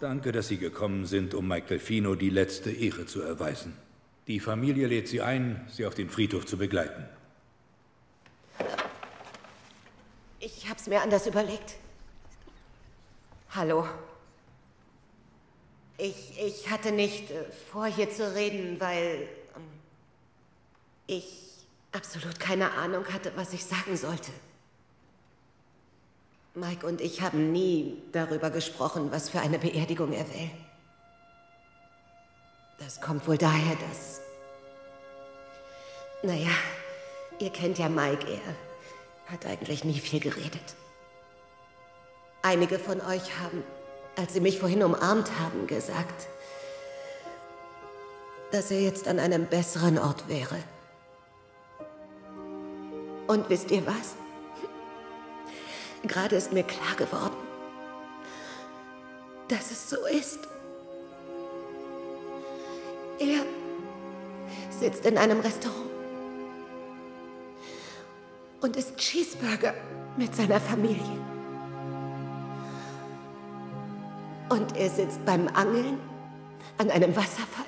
Danke, dass Sie gekommen sind, um Mike Delfino die letzte Ehre zu erweisen. Die Familie lädt Sie ein, Sie auf den Friedhof zu begleiten. Ich hab's mir anders überlegt. Hallo. Ich, ich hatte nicht äh, vor, hier zu reden, weil ähm, ich absolut keine Ahnung hatte, was ich sagen sollte. Mike und ich haben nie darüber gesprochen, was für eine Beerdigung er will. Das kommt wohl daher, dass... Naja, ihr kennt ja Mike, er hat eigentlich nie viel geredet. Einige von euch haben, als sie mich vorhin umarmt haben, gesagt, dass er jetzt an einem besseren Ort wäre. Und wisst ihr was? Gerade ist mir klar geworden, dass es so ist. Er sitzt in einem Restaurant und isst Cheeseburger mit seiner Familie. Und er sitzt beim Angeln an einem Wasserfall.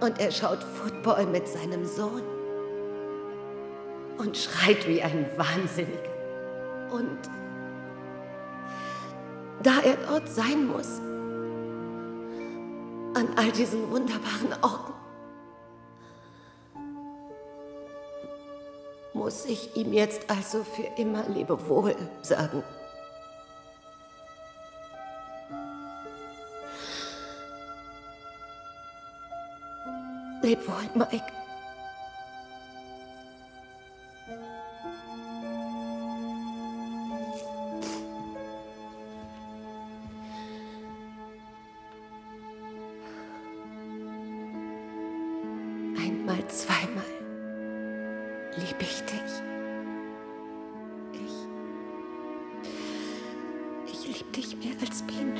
Und er schaut Football mit seinem Sohn und schreit wie ein Wahnsinniger. Und da er dort sein muss, an all diesen wunderbaren Orten, muss ich ihm jetzt also für immer Lebewohl sagen. Leb wohl, Mike. Einmal, zweimal liebe ich dich. Ich. Ich liebe dich mehr als Bienenstich.